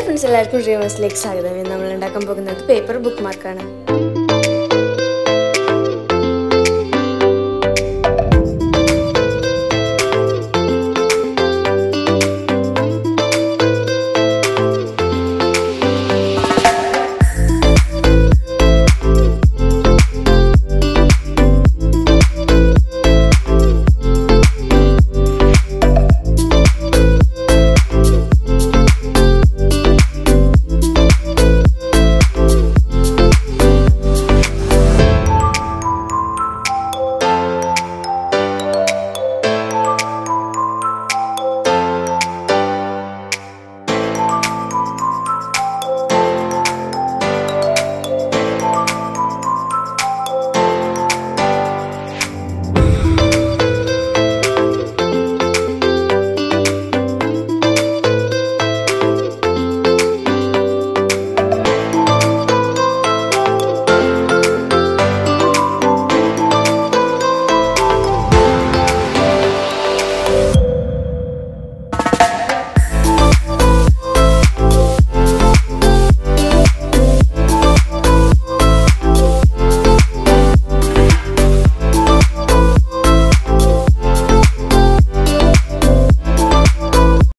hello friends എല്ലാവർക്കും ഡ്രീമേഴ്സിലേക്ക് സ്വാഗതം നമ്മൾ ഉണ്ടാക്കാൻ പോകുന്നത് പേപ്പർ ബുക്ക് മാർക്കാണ്